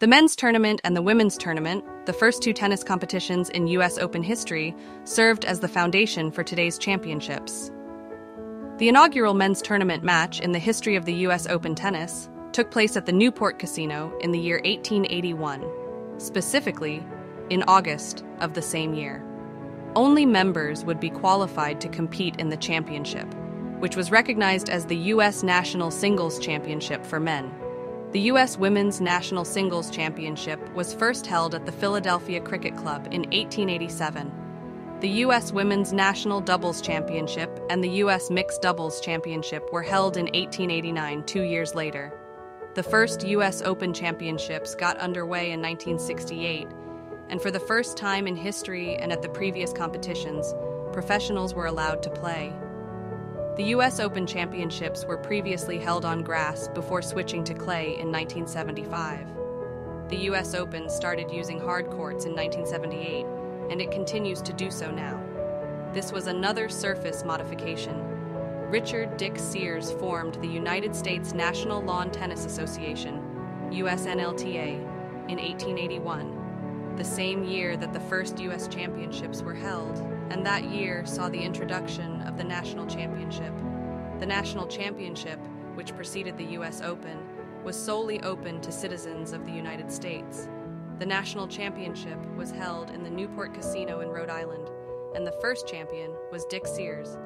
The men's tournament and the women's tournament, the first two tennis competitions in U.S. Open history, served as the foundation for today's championships. The inaugural men's tournament match in the history of the U.S. Open tennis took place at the Newport Casino in the year 1881, specifically in August of the same year. Only members would be qualified to compete in the championship, which was recognized as the U.S. National Singles Championship for men. The U.S. Women's National Singles Championship was first held at the Philadelphia Cricket Club in 1887. The U.S. Women's National Doubles Championship and the U.S. Mixed Doubles Championship were held in 1889, two years later. The first U.S. Open Championships got underway in 1968, and for the first time in history and at the previous competitions, professionals were allowed to play. The U.S. Open Championships were previously held on grass before switching to clay in 1975. The U.S. Open started using hard courts in 1978, and it continues to do so now. This was another surface modification. Richard Dick Sears formed the United States National Lawn Tennis Association, USNLTA, in 1881, the same year that the first U.S. Championships were held and that year saw the introduction of the National Championship. The National Championship, which preceded the U.S. Open, was solely open to citizens of the United States. The National Championship was held in the Newport Casino in Rhode Island, and the first champion was Dick Sears,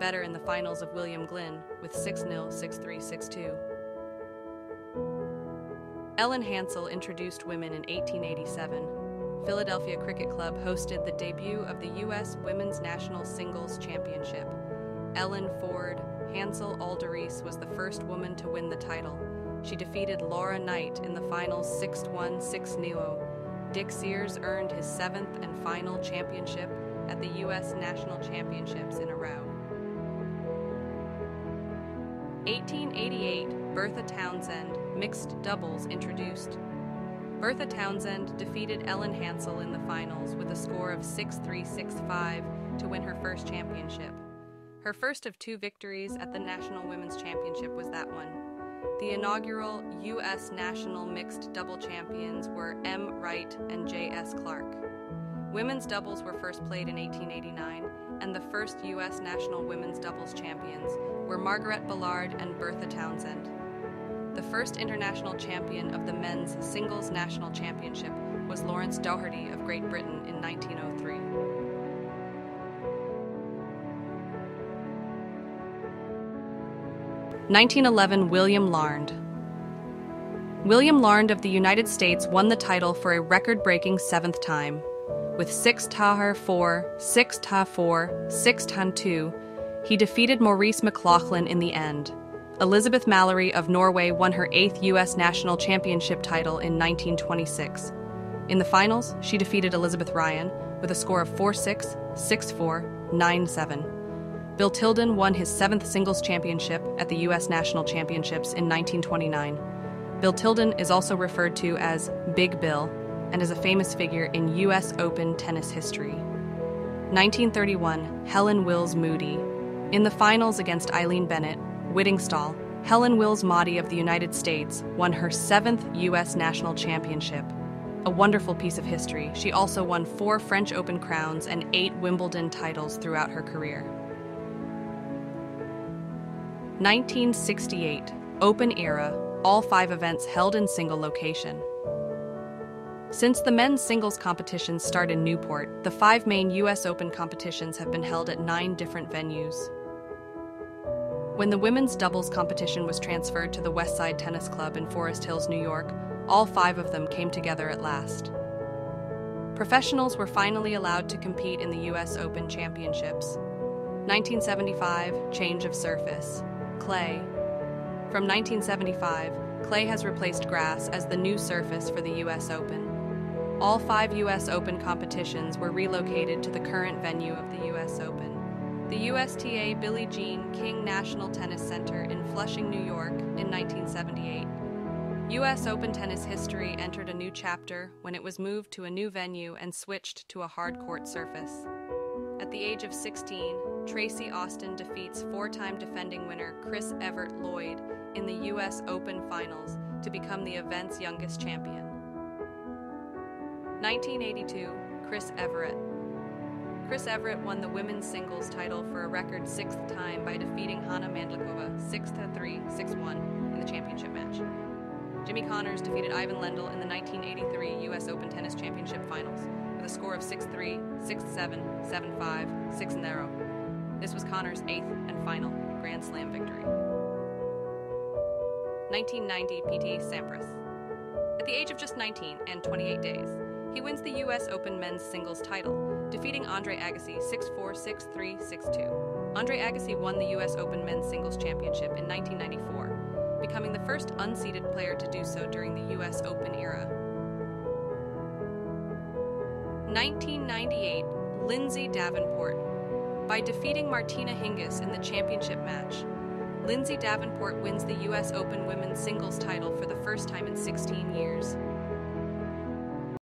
better in the finals of William Glyn with 6 0, 6 3, 6 2. Ellen Hansell introduced women in 1887 Philadelphia Cricket Club hosted the debut of the U.S. Women's National Singles Championship. Ellen Ford Hansell Allerdice was the first woman to win the title. She defeated Laura Knight in the finals 6 1 6 0. Dick Sears earned his seventh and final championship at the U.S. National Championships in a row. 1888, Bertha Townsend, mixed doubles introduced. Bertha Townsend defeated Ellen Hansell in the finals with a score of 6 3 6 5 to win her first championship. Her first of two victories at the National Women's Championship was that one. The inaugural U.S. National Mixed Double Champions were M. Wright and J.S. Clark. Women's doubles were first played in 1889, and the first U.S. National Women's Doubles Champions were Margarette Ballard and Bertha Townsend. The first international champion of the men's singles national championship was Lawrence Doherty of Great Britain in 1903. Nineteen eleven William Larned. William Larned of the United States won the title for a record-breaking seventh time. With 6 Tahar 4, 6 Ta 4, 6 Tan 2, he defeated Maurice McLoughlin in the end. Elizabeth Mallory of Norway won her eighth U.S. national championship title in 1926. In the finals, she defeated Elizabeth Ryan with a score of 4 6, 6 4, 9 7. Bill Tilden won his seventh singles championship at the U.S. National Championships in 1929. Bill Tilden is also referred to as Big Bill and is a famous figure in U.S. Open tennis history. 1931, Helen Wills Moody. In the finals against Eileen Bennett, Whittingstall, Helen Wills Moody of the United States won her seventh U.S. national championship. A wonderful piece of history, she also won four French Open crowns and eight Wimbledon titles throughout her career. 1968, Open Era, all five events held in single location. Since the men's singles competitions start in Newport, the five main U.S. Open competitions have been held at nine different venues. When the women's doubles competition was transferred to the Westside Tennis Club in Forest Hills, New York, all five of them came together at last. Professionals were finally allowed to compete in the U.S. Open Championships. 1975, change of surface. Clay. From 1975, clay has replaced grass as the new surface for the U.S. Open. All five U.S. Open competitions were relocated to the current venue of the U.S. Open the USTA Billie Jean King National Tennis Center in Flushing, New York, in 1978. U.S. Open tennis history entered a new chapter when it was moved to a new venue and switched to a hard court surface. At the age of 16, Tracy Austin defeats four time defending winner Chris Evert Lloyd in the U.S. Open Finals to become the event's youngest champion. 1982, Chris Evert. Chris Evert won the women's singles title for a record sixth time by defeating Hana Mandlikova 6 3, 6 1 in the championship match. Jimmy Connors defeated Ivan Lendl in the 1983 U.S. Open Tennis Championship Finals with a score of 6 3, 6 7, 7 5, 6 0. This was Connors' eighth and final Grand Slam victory. 1990 Pete Sampras. At the age of just 19 and 28 days, he wins the U.S. Open men's singles title, defeating Andre Agassi 6 4, 6 3, 6 2. Andre Agassi won the U.S. Open men's singles championship in 1994, becoming the first unseeded player to do so during the U.S. Open era. 1998, Lindsay Davenport. By defeating Martina Hingis in the championship match, Lindsay Davenport wins the U.S. Open women's singles title for the first time in 16 years.